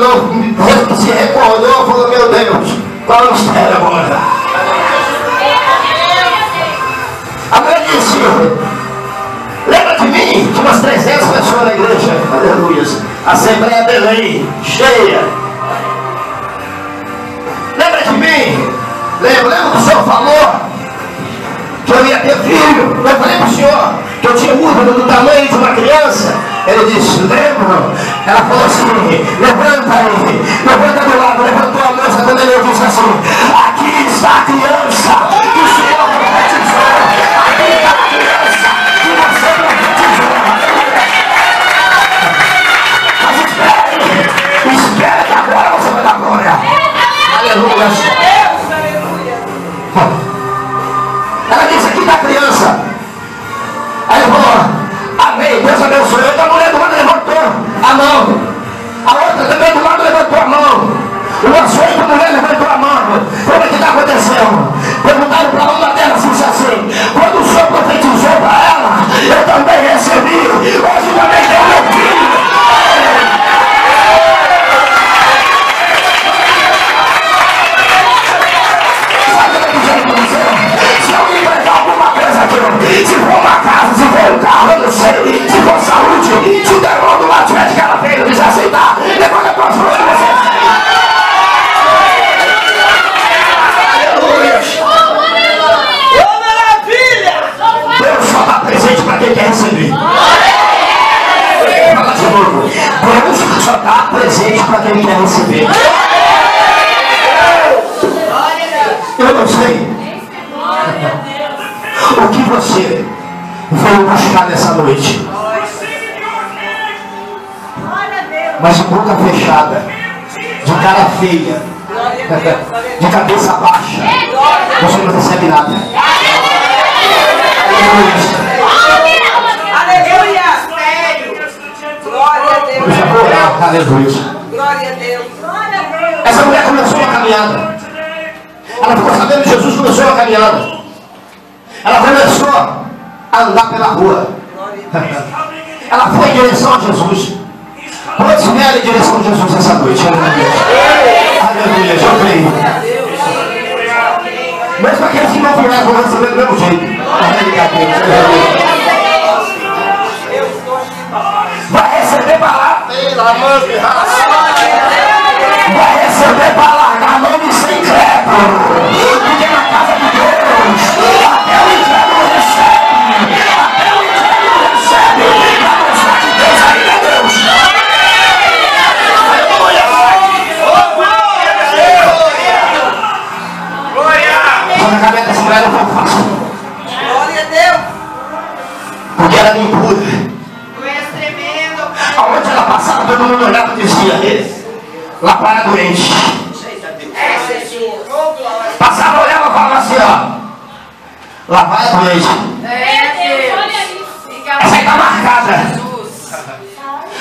não se recordou, falou, meu Deus, qual é o mistério agora? A mulher disse, lembra de mim? Tinha umas 300 pessoas na igreja, aleluia. Assembleia Belém, cheia. Lembra de mim? Lembra, lembra do senhor falou? Que eu ia ter filho. Eu falei para o senhor que eu tinha útero do tamanho de uma criança. Ele disse, lembro. Ela falou assim, levanta aí, levanta do lado, noite. Mas de boca fechada, de cara feia, de cabeça baixa, você não recebe nada. Aleluia! Glória a Eu Deus! já vou orar, aleluia. Glória a Deus! Essa mulher começou a caminhada. Ela ficou sabendo que Jesus começou a caminhada. Ela começou a andar pela rua. Ela foi em direção a Jesus. Quantos vieram em direção a Jesus essa noite? Aleluia. Aleluia, eu creio. Mesmo aqueles que não vieram vão receber do mesmo jeito. Vai receber palavra. Vai receber para largar nome sem credo. Porque na casa de Deus, até o inferno recebe. Quando a cabeça dessa mulher não foi fácil. Glória a Deus! Porque ela era impura. Aonde ela passava, todo mundo olhava e dizia, "Ei, lá para a doente. Passava, olhava e falava assim, ó. Lá vai a doente. Essa aí está marcada.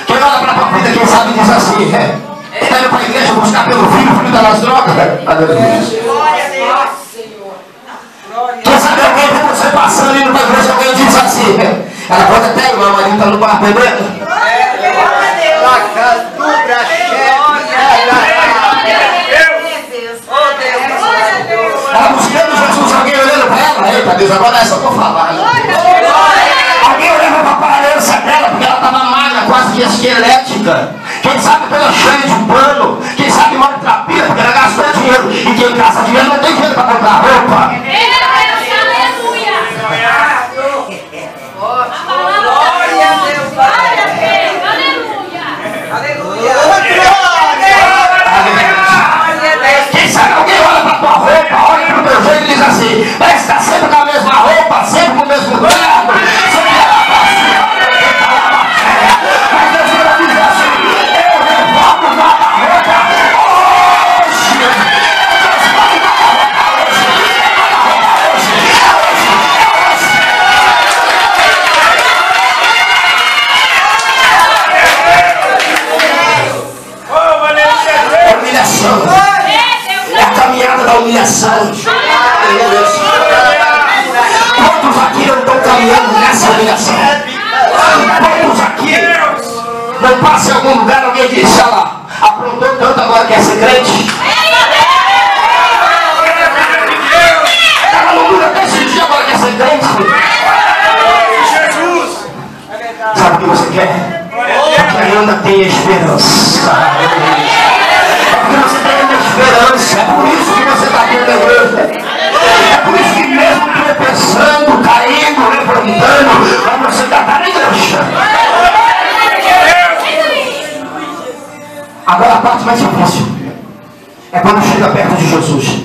Quem olha para a tua vida, quem sabe, diz assim, é. Está indo para a igreja buscar pelo filho, o filho nas drogas. Aleluia. Glória a Deus! Senhor! Glória Quem sabe alguém passando indo para a igreja, alguém diz assim, é. Ela pode até ir, mas o marido está no bar bebendo. a Deus! Oh Deus! Glória a Deus! Ela buscando Jesus, alguém olhando para ela. Eita Deus, agora essa eu vou falar. Alguém olhava para a aparência dela, porque ela estava magra, quase que esquelética. Quem sabe pela cheia de pano, quem sabe mal terapia, porque ela gastou dinheiro. E quem gasta dinheiro não tem dinheiro para comprar roupa. Glória igreja. É por isso que mesmo tropeçando, caindo, levantando, mas você ainda está na igreja. Agora a parte mais difícil é quando chega perto de Jesus.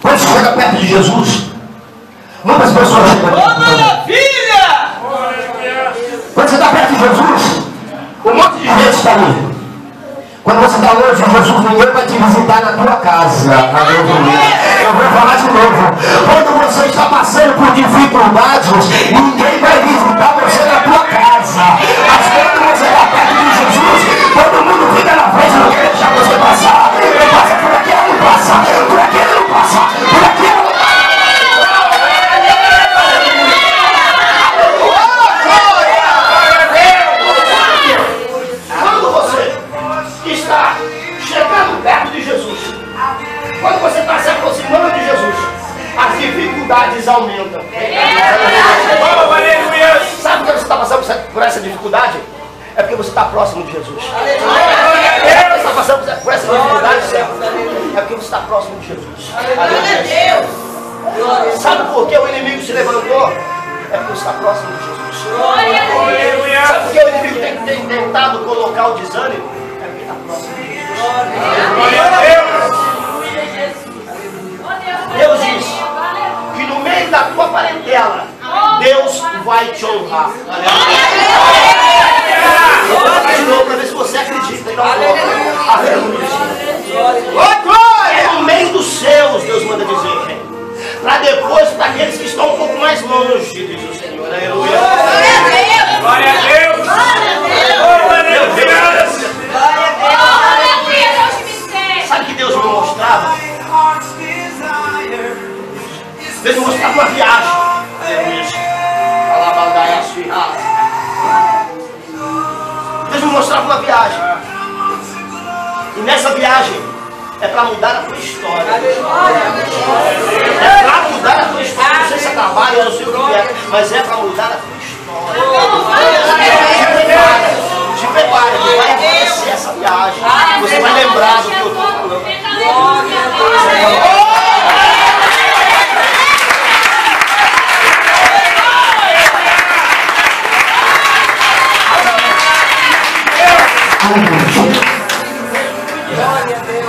Quando chega perto de Jesus, muitas pessoas chegam perto maravilha! Quando você está perto de Jesus, um monte de gente está ali. Quando você está longe de Jesus, ninguém vai te visitar na tua casa. Eu vou falar de novo. Quando você está passando por dificuldades, ninguém vai visitar você na tua casa. Mas quando você está perto de Jesus, todo mundo fica na frente, não quer deixar você passar. Ele passa por aqui, ele não passa. Por aqui ele não passa. Por aqui ele não passa. Longe, diz o Senhor. Aleluia. Glória a Deus! Oh, aleluia! Sabe que Deus me mostrava? Deus me mostrava uma viagem. Deus me mostrava uma viagem. E nessa viagem é para mudar a tua história. É para mudar a tua história. Sei se trabalho, eu não sei o que é, mas é para mudar a tua história. Se prepara, se prepara, vai acontecer essa viagem. Você vai lembrar do que eu estou falando.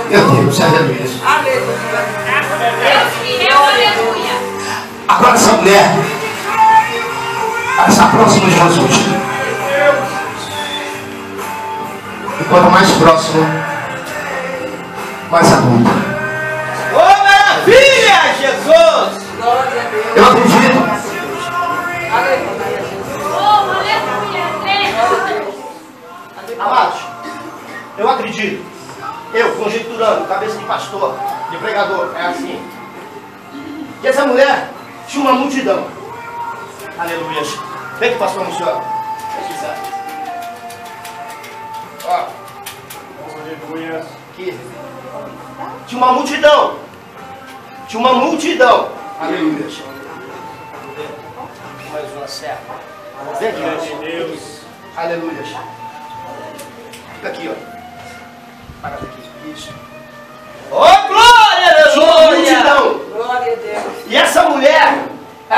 Meu Deus, aleluia. Agora essa mulher, ela está próxima de Jesus. E quanto mais próximo, mais adulta. Ô, maravilha, Jesus! Eu acredito Amados, eu acredito, eu conjecturando, cabeça de pastor, de pregador, é assim. Que essa mulher tinha uma multidão. Aleluia. Vem que pastor anunciou. Ó, Aleluia! aqui. Tinha uma multidão. Tinha uma multidão. Aleluia. Mais uma serra. Vem aqui. Deus! Aleluia. Fica aqui, ó. Para daqui. Isso.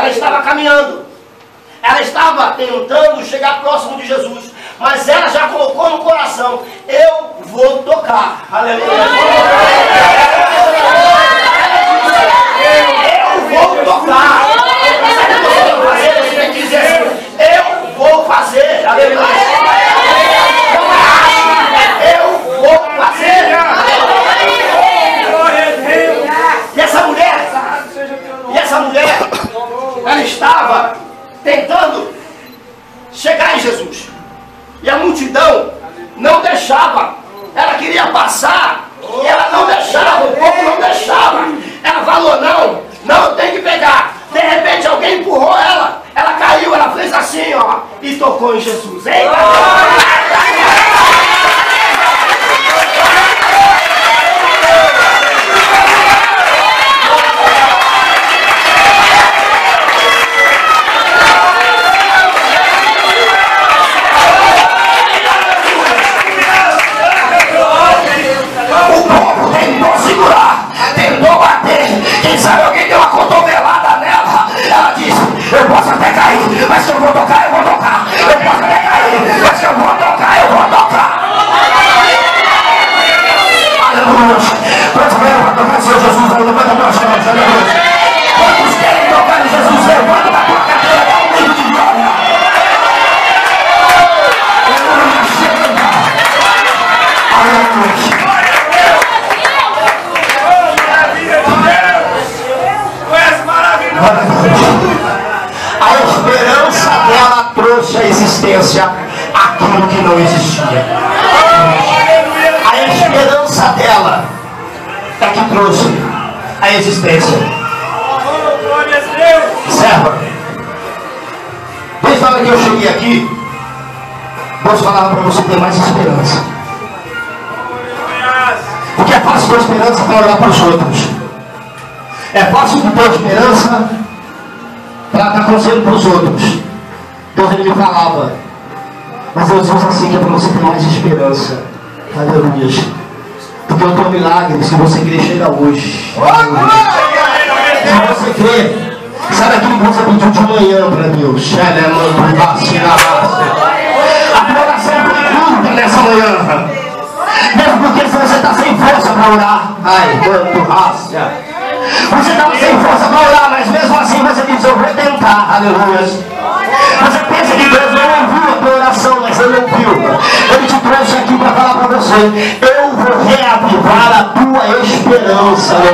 Ela estava caminhando. Ela estava tentando chegar próximo de Jesus. Mas ela já colocou no coração: Eu vou tocar. Aleluia. Eu vou tocar. Sabe o que você fazer? Você dizer assim: Eu vou fazer. Aleluia. Não acha. Eu vou fazer. Glória a Deus! E essa mulher, e essa mulher, ela estava tentando chegar em Jesus. E a multidão não deixava. Ela queria passar. E ela não deixava, o povo não deixava. Ela falou, não, não tem que pegar. De repente alguém empurrou ela. Ela caiu, ela fez assim, ó. E tocou em Jesus. Eita! Existência aquilo que não existia. A esperança dela é que trouxe a existência. Serva, desde a hora que eu cheguei aqui, Deus falava para você ter mais esperança. Porque é fácil ter esperança para olhar para os outros. É fácil ter esperança para dar conselho para os outros. Deus ele me falava. Mas Deus diz assim que é para você ter mais esperança. Aleluia. Porque o teu milagre, se você crer, chega hoje. Se você crer, sabe aquilo que você pediu de manhã para Deus? É. A tua oração foi curta nessa manhã. Mesmo porque se você está sem força para orar. Ai, quanto raça. Você estava sem força para orar, mas mesmo assim você diz, eu vou tentar. Aleluia. Mas Ele ouviu. Ele te trouxe aqui para falar para você. Eu vou reavivar a tua esperança. Eu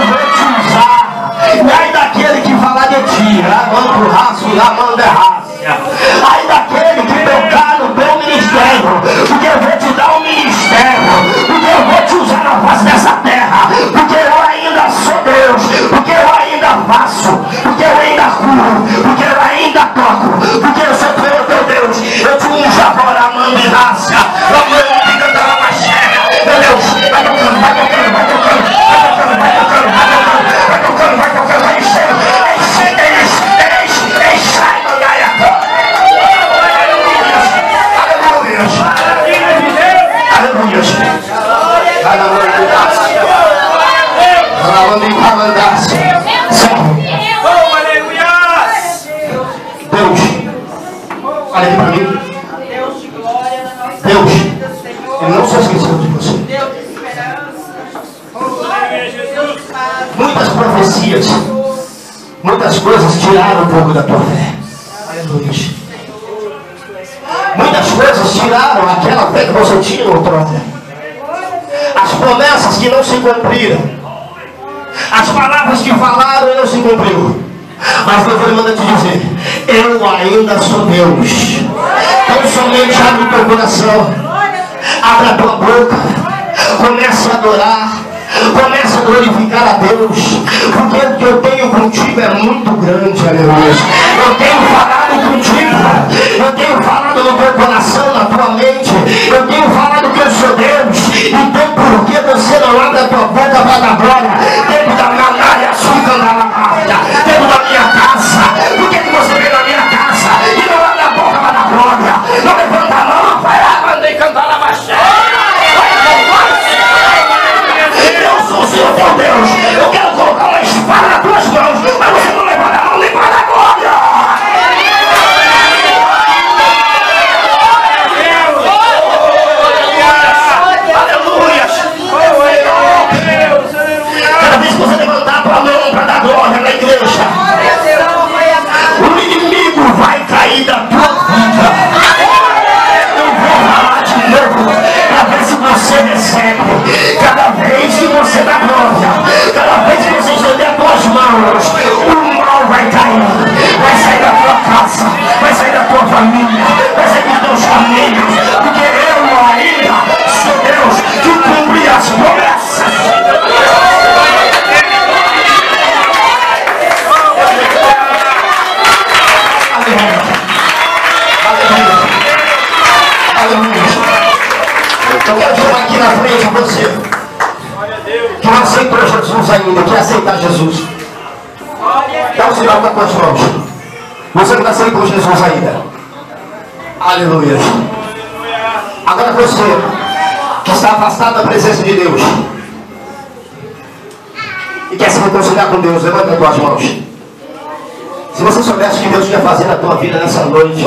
vou te usar. E aí daquele que falar de ti, lamando raço, lamando é raça. Aí daquele que tocar no teu ministério, porque eu vou te dar um ministério, porque eu vou te usar na face dessa terra, porque eu ainda sou Deus, porque eu ainda faço, nome pouco da tua fé. Aleluia. Muitas coisas tiraram aquela fé que você tinha outrora. As promessas que não se cumpriram. As palavras que falaram e não se cumpriu. Mas Deus manda te dizer, eu ainda sou Deus. Então somente abre o teu coração. Abra a tua boca. Comece a adorar. Comece a glorificar a Deus. Porque o que eu tenho contigo é muito grande, aleluia. Eu tenho falado contigo. Eu tenho falado no teu coração, na tua mente. Eu tenho falado que eu sou Deus. Então por que você não abre a tua boca para dar Não aceitou Jesus ainda. Aleluia. Aleluia. Agora você que está afastado da presença de Deus e quer se reconciliar com Deus, levanta as tuas mãos. Se você soubesse o que Deus quer fazer na tua vida nessa noite,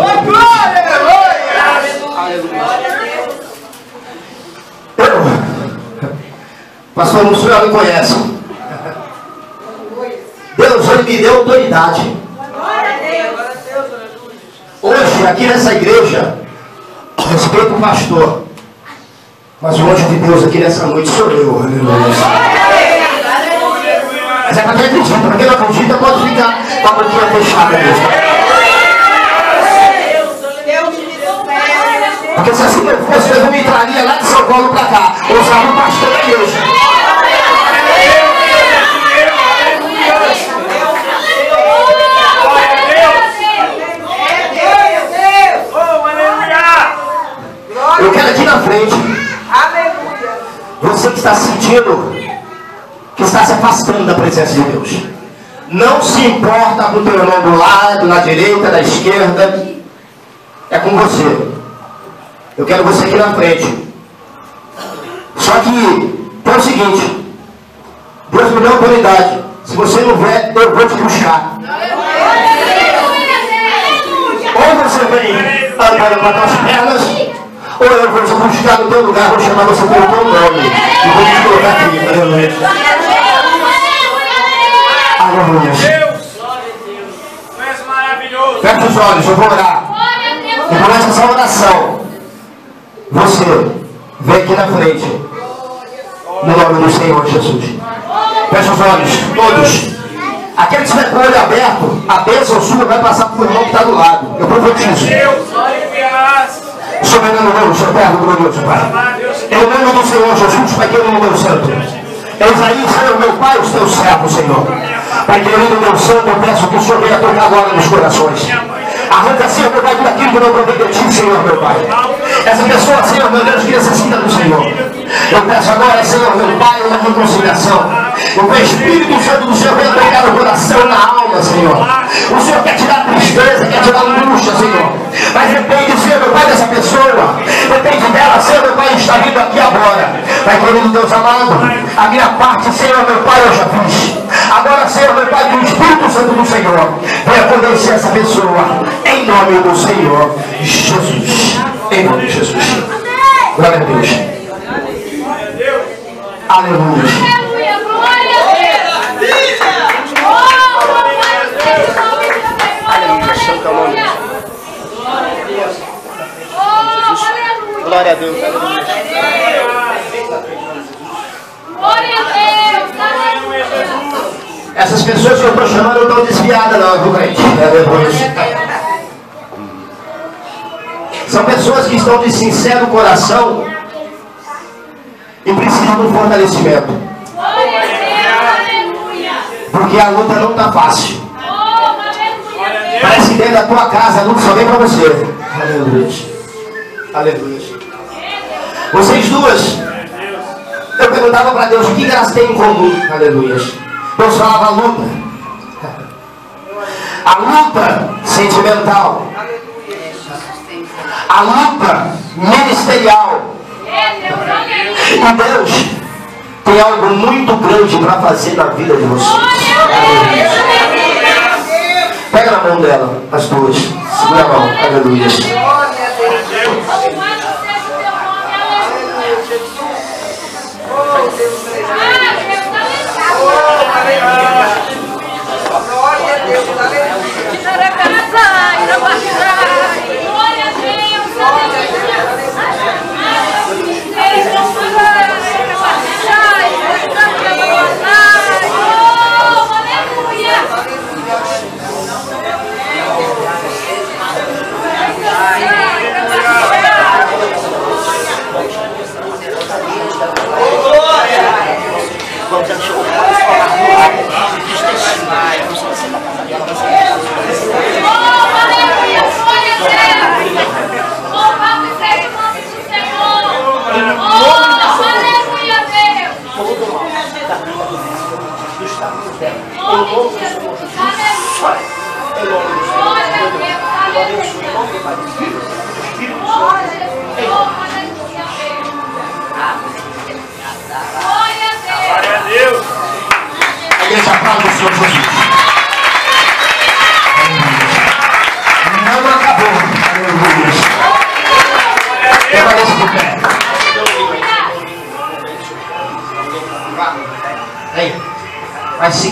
eu, pastor Mussuel me conhece. Deus ele me deu autoridade. Hoje, aqui nessa igreja, respeito o pastor, mas o anjo de Deus aqui nessa noite sou eu, aleluia. Mas é para quem acredita, para quem não acredita, pode ficar com a boquinha fechada mesmo. Porque se assim não fosse, eu não me traria lá de São Paulo para cá, ou usava o pastor da igreja. Está sentindo que está se afastando da presença de Deus. Não se importa com o teu irmão do lado, na direita, da esquerda. É com você. Eu quero você aqui na frente. Só que tem o seguinte. Deus me deu autoridade. Se você não vier, eu vou te puxar. Ou você vem andando para as pernas, ou eu vou buscar no teu lugar, vou chamar você pelo teu nome. E vou te colocar aqui. Aleluia. Aleluia. Deus. Tu és maravilhoso. Feche os olhos, eu vou orar. E começa essa oração. Você, vem aqui na frente. No nome do Senhor Jesus. Feche os olhos, todos. Aquele que estiver com o olho aberto, a bênção sua vai passar por irmão que está do lado. Eu profetizo. Soberano Deus, eterno glorioso Pai. Em nome do Senhor Jesus, Pai querido meu santo. Eis aí, Senhor, meu Pai, os teus servos, Senhor. Pai querido meu santo, eu peço que o Senhor venha tocar agora nos corações. Arranca, Senhor, meu Pai, tudo aquilo que não provém de ti, Senhor, meu Pai. Essa pessoa, Senhor, meu Deus, que necessita do Senhor. Eu peço agora, Senhor, meu Pai, uma reconciliação. O Espírito Santo do Senhor venha tocar no coração, na alma, Senhor. O Senhor quer tirar tristeza, quer tirar a angústia, Senhor. Mas depende, Senhor, meu Pai, dessa pessoa. Depende dela, Senhor, meu Pai, está vindo aqui agora. Pai querido Deus amado, a minha parte, Senhor, meu Pai, eu já fiz. Agora, Senhor, meu Pai, que o Espírito Santo do Senhor venha convencer essa pessoa. Em nome do Senhor Jesus. Em nome de Jesus. Glória a Deus. Glória a Deus. Glória a Deus. Glória a Deus. Essas pessoas que eu estou chamando estão desviadas, não, viu, crente? Aleluia. São pessoas que estão de sincero coração e precisam de um fortalecimento. Porque a luta não está fácil. Aleluia. Parece que dentro da tua casa a luta só vem para você. Aleluia. Aleluia. Vocês duas, eu perguntava para Deus o que elas têm em comum. Aleluia. Deus falava a luta. A luta sentimental. A luta ministerial. Aleluia. E Deus tem algo muito grande para fazer na vida de vocês. Glória a Deus, Pega na mão dela, as duas. Segura a mão. Aleluia.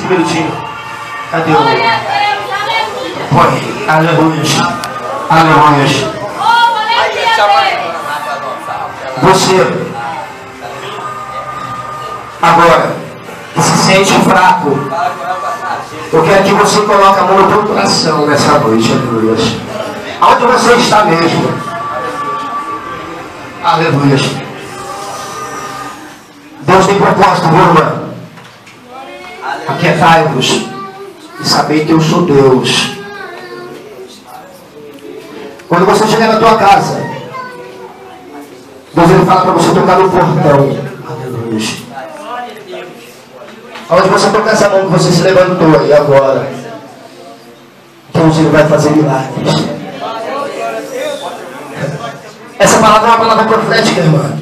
Minutinhos. Cadê o. aleluia. Põe. Aleluia. Aleluia. Oh, aleluia. Você. Agora. Que se sente fraco. Eu quero que você coloque a mão no teu coração nessa noite, aleluia. Aonde você está mesmo? Aleluia. Deus tem propósito, viu, irmã? Aquietai-vos e sabei que eu sou Deus. Quando você chegar na tua casa, Deus ele fala para você tocar no portão. Aleluia. Você tocar essa mão que você se levantou e agora, Deus ele vai fazer milagres. Essa palavra é uma palavra profética, irmã.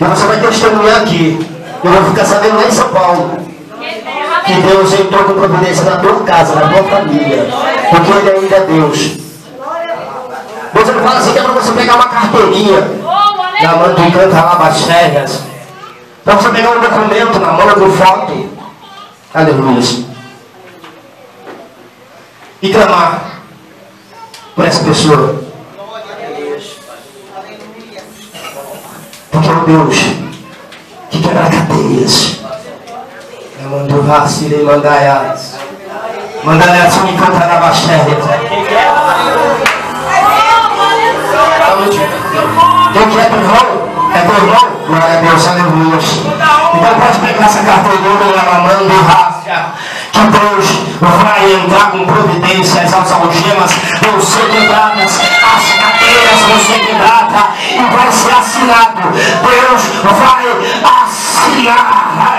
E você vai testemunhar aqui. Eu vou ficar sabendo lá em São Paulo que Deus entrou com providência na tua casa, na tua família. Porque Ele ainda é Deus. Deus ele fala assim que é para você pegar uma carteirinha na mão do canto Alabastérias. Para você pegar um documento na mão do foto. Aleluia. E clamar por essa pessoa. Porque é o Deus que quebra cadeias. Eu mando raça e mandar Mandar essa me cantar na baixéria. Quem que é irmão? É teu irmão? Glória a Deus, aleluia. Então pode pegar essa carteirinha na mão raça. Que Deus vai entrar com providências as algemas vão ser quebradas, as cadeiras vão ser quebradas e vai ser assinado. Deus vai assinar.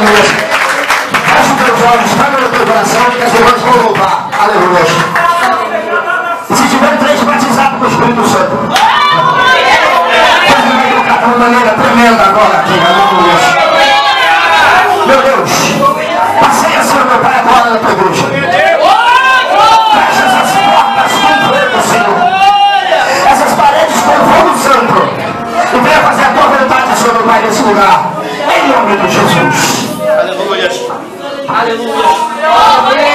Aleluia. Fecha os teus olhos, pega no teu coração que as irmãs vão louvar. Aleluia. E se tiver três batizados com o Espírito Santo. Deus vai tocar de uma maneira tremenda agora aqui. Aleluia. Meu Deus. Passei assim, meu Pai, agora na tua igreja. Fecha essas portas com fogo, Senhor. Essas paredes com fogo santo. E venha fazer a tua vontade, Senhor, meu Pai, nesse lugar. Em nome de Jesus. Aleluia.